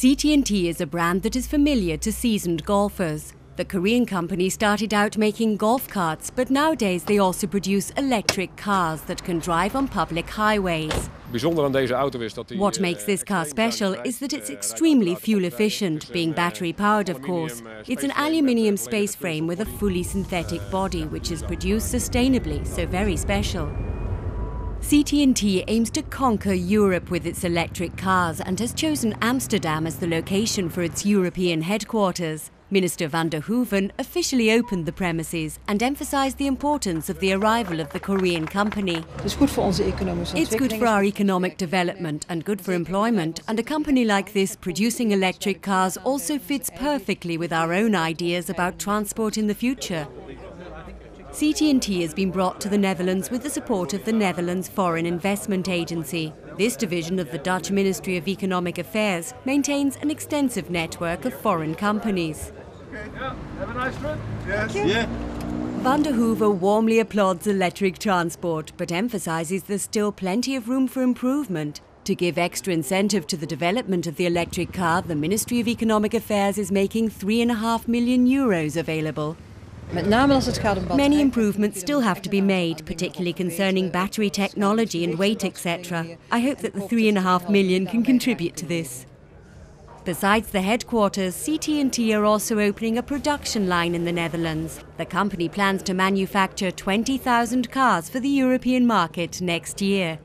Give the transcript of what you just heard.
CT&T is a brand that is familiar to seasoned golfers. The Korean company started out making golf carts, but nowadays they also produce electric cars that can drive on public highways. What makes this car special is that it's extremely fuel efficient, being battery powered of course. It's an aluminium space frame with a fully synthetic body which is produced sustainably, so very special. CT&T aims to conquer Europe with its electric cars and has chosen Amsterdam as the location for its European headquarters. Minister van der Hoeven officially opened the premises and emphasized the importance of the arrival of the Korean company. It's good for It's good for our economic development and good for employment, and a company like this producing electric cars also fits perfectly with our own ideas about transport in the future. CT&T has been brought to the Netherlands with the support of the Netherlands Foreign Investment Agency. This division of the Dutch Ministry of Economic Affairs maintains an extensive network of foreign companies. Okay, yeah. Have a nice trip. Yes. Yeah. Van der Hoeven warmly applauds electric transport, but emphasises there's still plenty of room for improvement. To give extra incentive to the development of the electric car, the Ministry of Economic Affairs is making 3.5 million euros available. Many improvements still have to be made, particularly concerning battery technology and weight, etc. I hope that the three and a half million can contribute to this. Besides the headquarters, CT&T are also opening a production line in the Netherlands. The company plans to manufacture 20,000 cars for the European market next year.